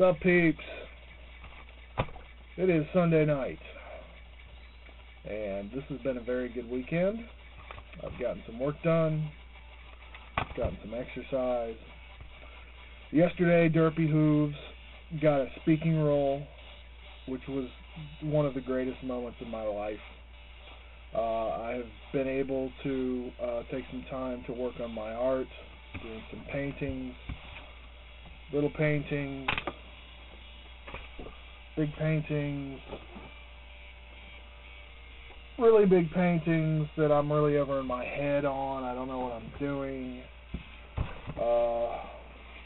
Sup, peeps? It is Sunday night, and this has been a very good weekend. I've gotten some work done, gotten some exercise. Yesterday, Derpy Hooves got a speaking role, which was one of the greatest moments of my life. Uh, I have been able to uh, take some time to work on my art, doing some paintings, little paintings, big paintings, really big paintings that I'm really over in my head on. I don't know what I'm doing. Uh,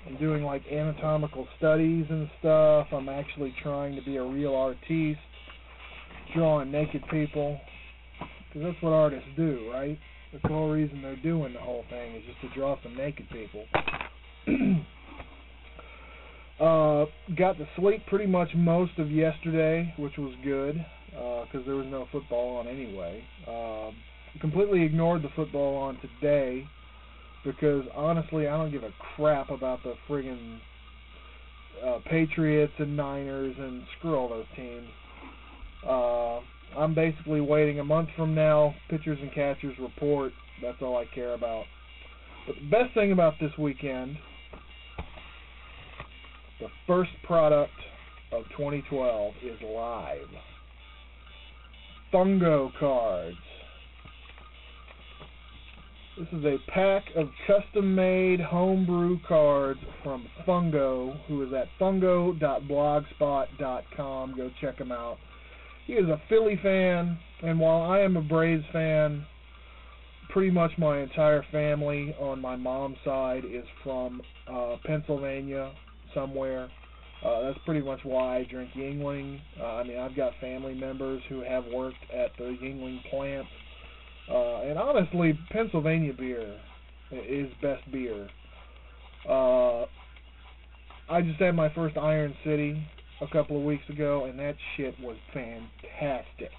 I'm doing like anatomical studies and stuff. I'm actually trying to be a real artiste, drawing naked people, because that's what artists do, right? That's the whole reason they're doing the whole thing is just to draw some naked people. uh, got to sleep pretty much most of yesterday, which was good because uh, there was no football on anyway. Uh, completely ignored the football on today because honestly, I don't give a crap about the friggin' uh, Patriots and Niners and screw all those teams. Uh, I'm basically waiting a month from now. Pitchers and catchers report. That's all I care about. But the best thing about this weekend, the first product of 2012 is live. Phungo cards. This is a pack of custom-made homebrew cards from Phungo, who is at phungo.blogspot.com. Go check him out. He is a Philly fan, and while I am a Braves fan, pretty much my entire family on my mom's side is from uh, Pennsylvania somewhere. Uh, that's pretty much why I drink Yuengling. Uh, I mean, I've got family members who have worked at the Yuengling plant. Uh, and honestly, Pennsylvania beer is best beer. Uh, I just had my first Iron City a couple of weeks ago, and that shit was fantastic.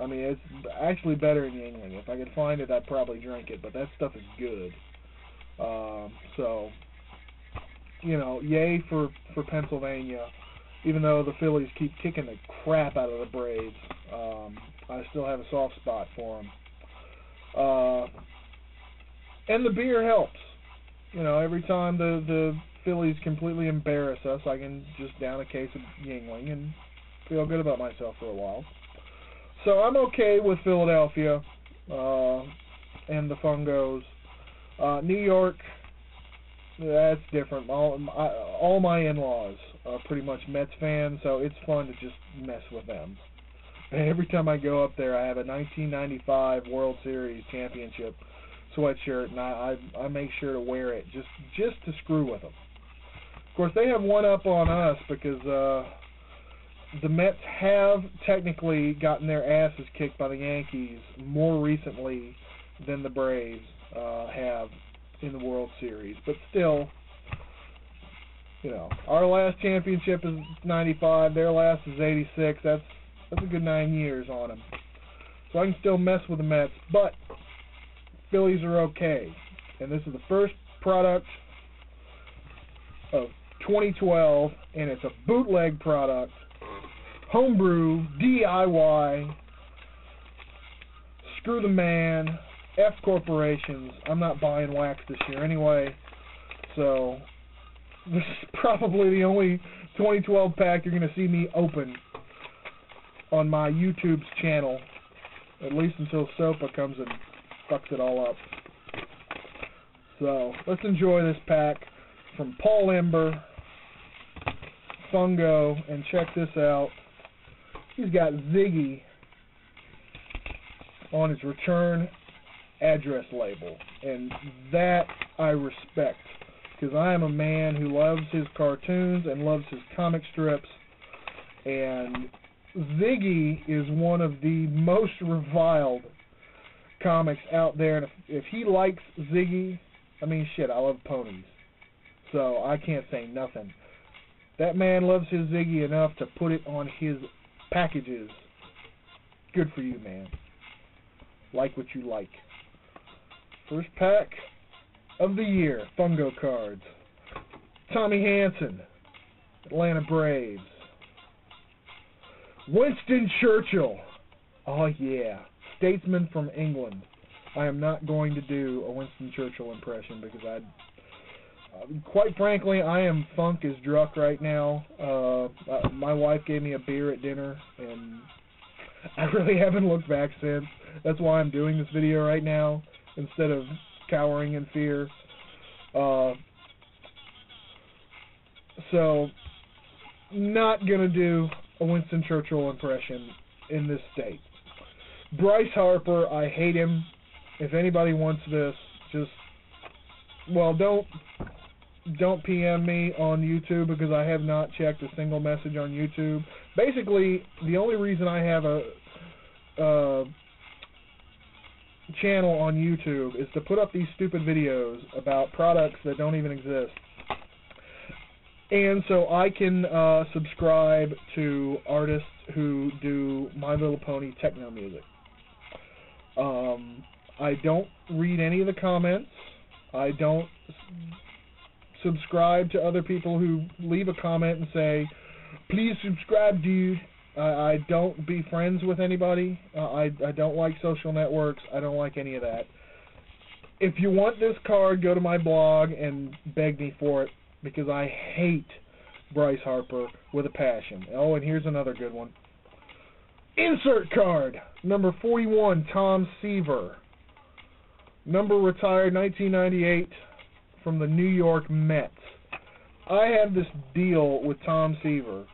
I mean, it's actually better in Yuengling. If I could find it, I'd probably drink it, but that stuff is good. Um, so, you know, yay for for Pennsylvania. Even though the Phillies keep kicking the crap out of the Braves, um, I still have a soft spot for them. Uh, and the beer helps. You know, every time the the Phillies completely embarrass us, I can just down a case of Yuengling and feel good about myself for a while. So I'm okay with Philadelphia uh, and the Phungos. Uh, New York, that's different. All my, all my in-laws are pretty much Mets fans, so it's fun to just mess with them. And every time I go up there, I have a 1995 World Series championship sweatshirt, and I, I I make sure to wear it just just to screw with them. Of course, they have one up on us because uh, the Mets have technically gotten their asses kicked by the Yankees more recently than the Braves uh, have in the World Series, but still, you know, our last championship is '95. Their last is '86. That's that's a good nine years on them. So I can still mess with the Mets, but Phillies are okay. And this is the first product of 2012, and it's a bootleg product, homebrew, DIY. Screw the man, F corporations. I'm not buying wax this year anyway, so this is probably the only 2012 pack you're going to see me open on my YouTube's channel, at least until SOPA comes and fucks it all up. So let's enjoy this pack from Paul Ember, Phungo, and check this out. He's got Ziggy on his return address label, and that I respect because I am a man who loves his cartoons and loves his comic strips, and Ziggy is one of the most reviled comics out there, and if, if he likes Ziggy, I mean, shit, I love ponies, so I can't say nothing. That man loves his Ziggy enough to put it on his packages. Good for you, man. Like what you like. First pack of the year, Phungo cards. Tommy Hanson, Atlanta Braves. Winston Churchill. Oh yeah, statesman from England. I am not going to do a Winston Churchill impression because I, uh, quite frankly, I am funk as druck right now. Uh, uh, my wife gave me a beer at dinner, and I really haven't looked back since. That's why I'm doing this video right now instead of cowering in fear. Uh, so, not gonna do a Winston Churchill impression in this state. Bryce Harper, I hate him. If anybody wants this, just well, don't don't PM me on YouTube because I have not checked a single message on YouTube. Basically, the only reason I have a uh, channel on YouTube is to put up these stupid videos about products that don't even exist. And so I can uh, subscribe to artists who do My Little Pony techno music. Um, I don't read any of the comments. I don't subscribe to other people who leave a comment and say, "Please subscribe, dude." Uh, I don't be friends with anybody. Uh, I I don't like social networks. I don't like any of that. If you want this card, go to my blog and beg me for it because I hate Bryce Harper with a passion. Oh, and here's another good one. Insert card number 41, Tom Seaver. Number retired 1998 from the New York Mets. I have this deal with Tom Seaver.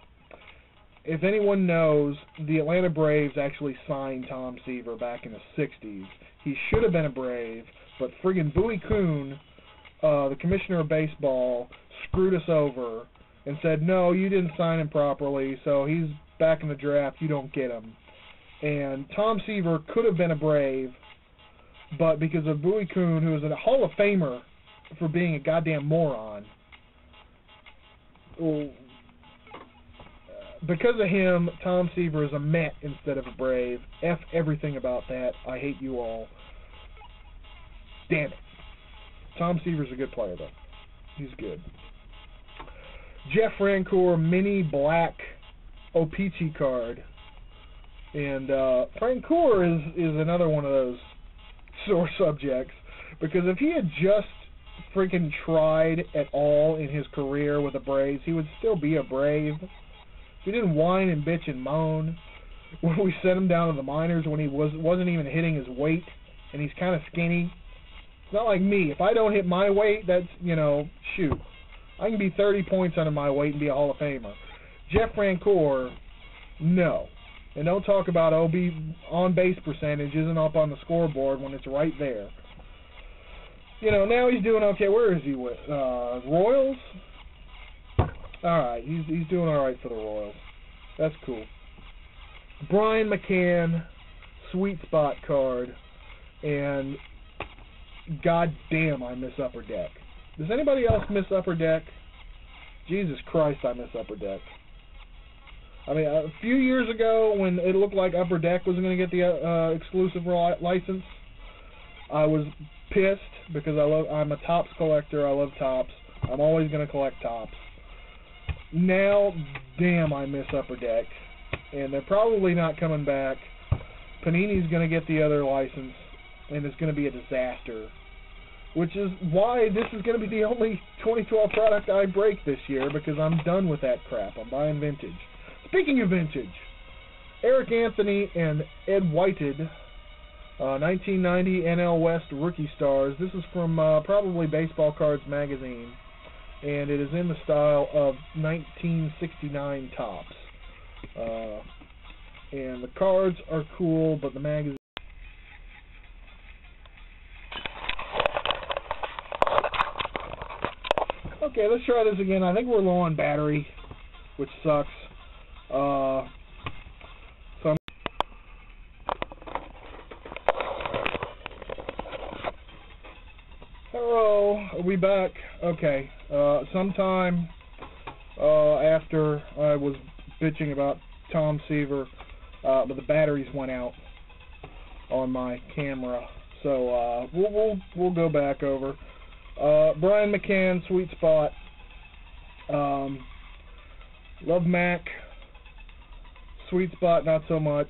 If anyone knows, the Atlanta Braves actually signed Tom Seaver back in the 60s. He should have been a Brave, but friggin' Bowie Kuhn, uh, the commissioner of baseball, screwed us over and said, no, you didn't sign him properly, so he's back in the draft. You don't get him. And Tom Seaver could have been a Brave, but because of Bowie Kuhn, who is a Hall of Famer for being a goddamn moron, because of him, Tom Seaver is a Met instead of a Brave. F everything about that. I hate you all. Damn it. Tom Seaver's a good player, though. He's good. Jeff Francoeur mini black O-Pee-Chee card. And uh, Francoeur is, is another one of those sore subjects. Because if he had just freaking tried at all in his career with the Braves, he would still be a Brave. He didn't whine and bitch and moan when we sent him down to the minors when he was wasn't even hitting his weight and he's kind of skinny. It's not like me. If I don't hit my weight, that's you know shoot. I can be 30 points under my weight and be a Hall of Famer. Jeff Francoeur, no. And don't talk about OB on base percentage isn't up on the scoreboard when it's right there. You know, now he's doing okay. Where is he with? Uh, Royals? Alright, he's he's doing alright for the Royals. That's cool. Brian McCann, sweet spot card, and god damn I miss Upper Deck. Does anybody else miss Upper Deck? Jesus Christ, I miss Upper Deck. I mean, a few years ago, when it looked like Upper Deck was going to get the uh, exclusive license, I was pissed because I love. I'm a Topps collector. I love Topps. I'm always going to collect Topps. Now, damn, I miss Upper Deck, and they're probably not coming back. Panini's going to get the other license, and it's going to be a disaster which is why this is going to be the only 2012 product I break this year because I'm done with that crap. I'm buying vintage. Speaking of vintage, Eric Anthony and Ed Whited, uh, 1990 NL West Rookie Stars. This is from uh, probably Baseball Cards magazine, and it is in the style of 1969 Topps. Uh, and the cards are cool, but the magazine Okay, let's try this again. I think we're low on battery, which sucks. Uh, so I'm Hello, are we back? Okay. Uh, sometime uh, after I was bitching about Tom Seaver, uh, but the batteries went out on my camera, so uh, we'll we'll we'll go back over. Uh, Brian McCann, sweet spot. Um, Love Mac. Sweet Spot, not so much.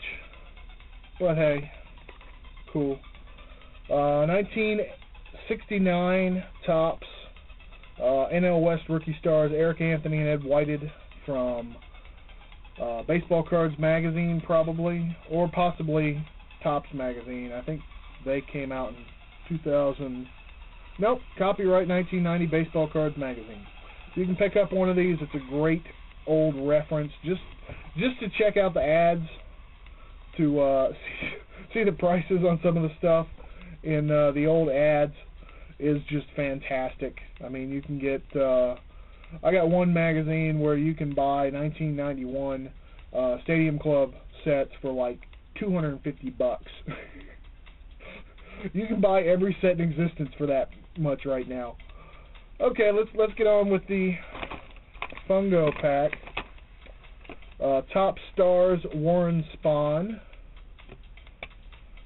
But hey, cool. Uh, 1969 Topps. Uh, NL West rookie stars Eric Anthony and Ed Whited from uh, Baseball Cards magazine, probably, or possibly Topps magazine. I think they came out in 2000. Nope, copyright 1990 Baseball Cards magazine. You can pick up one of these. It's a great old reference. Just just to check out the ads to uh, see, see the prices on some of the stuff in uh, the old ads is just fantastic. I mean, you can get. Uh, I got one magazine where you can buy 1991 uh, Stadium Club sets for like 250 bucks. you can buy every set in existence for that much right now. Okay, let's let's get on with the Phungo pack. Uh, top stars Warren Spahn.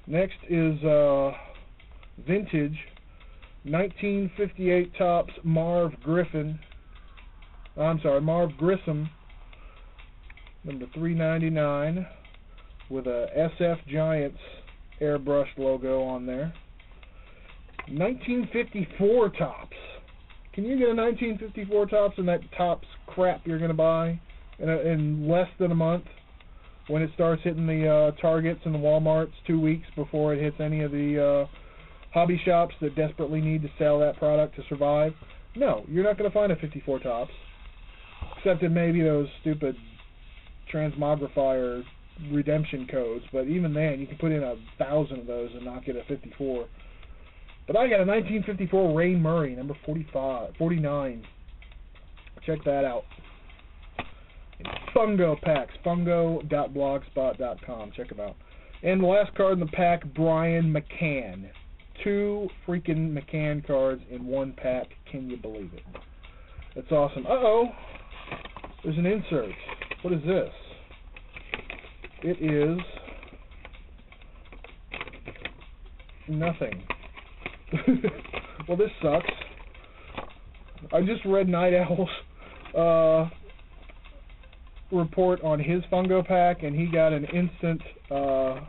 Next is uh, vintage 1958 Topps Marv Griffin. I'm sorry, Marv Grissom, number 399, with a SF Giants airbrushed logo on there. 1954 Topps. Can you get a 1954 Topps and that Topps crap you're going to buy in, a, in less than a month when it starts hitting the uh, Targets and the WalMarts two weeks before it hits any of the uh, hobby shops that desperately need to sell that product to survive? No, you're not going to find a 54 Topps, Except in maybe those stupid transmogrifier redemption codes, but even then, you can put in a thousand of those and not get a 54. But I got a 1954 Ray Murray, number 45, 49. Check that out. Phungo packs, phungo.blogspot.com. Check them out. And the last card in the pack, Brian McCann. Two freaking McCann cards in one pack. Can you believe it? That's awesome. Uh oh. There's an insert. What is this? It is nothing. well, this sucks. I just read Night Owl's uh, report on his Phungo pack, and he got an instant uh,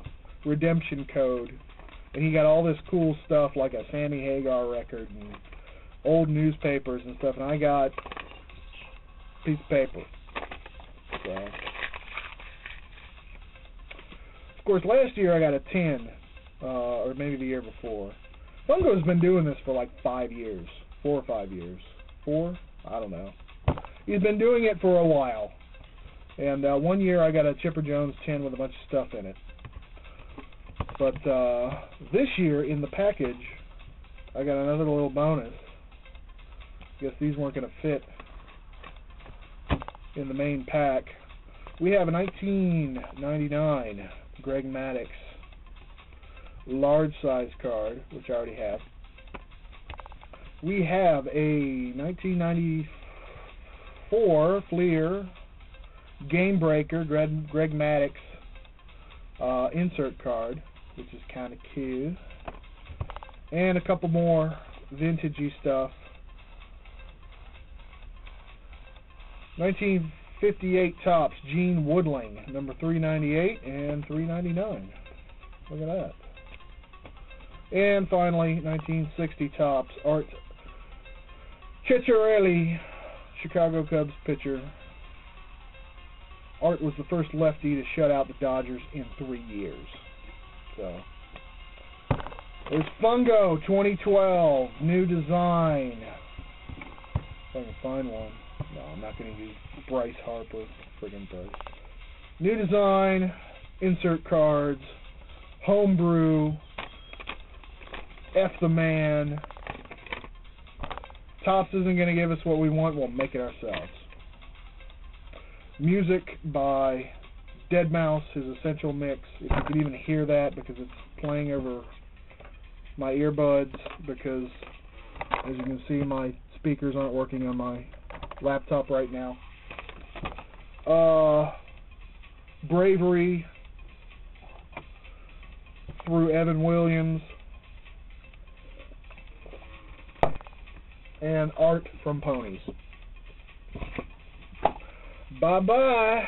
redemption code. And he got all this cool stuff like a Sammy Hagar record and old newspapers and stuff. And I got a piece of paper. So, of course, last year I got a 10, uh, or maybe the year before. Phungo's been doing this for like five years, four or five years, four, I don't know. He's been doing it for a while, and uh, one year I got a Chipper Jones 10 with a bunch of stuff in it. But uh, this year in the package, I got another little bonus. Guess these weren't going to fit in the main pack. We have a 1999 Greg Maddux large size card, which I already have. We have a 1994 Fleer Game Breaker Greg, Greg Maddux uh, insert card, which is kind of cute. And a couple more vintagey stuff 1958 Topps Gene Woodling, number 398 and 399. Look at that. And finally, 1960 Topps Art Ceccarelli, Chicago Cubs pitcher. Art was the first lefty to shut out the Dodgers in three years. So, there's Phungo 2012, new design. If I can find one. No, I'm not going to use Bryce Harper. Friggin' Bryce. New design, insert cards, homebrew, F the man. Topps isn't going to give us what we want, we'll make it ourselves. Music by Deadmau5, his essential mix. If you can even hear that because it's playing over my earbuds because as you can see my speakers aren't working on my laptop right now. Uh, Bravery through Evan Williams. And Art from Ponies. Bye bye.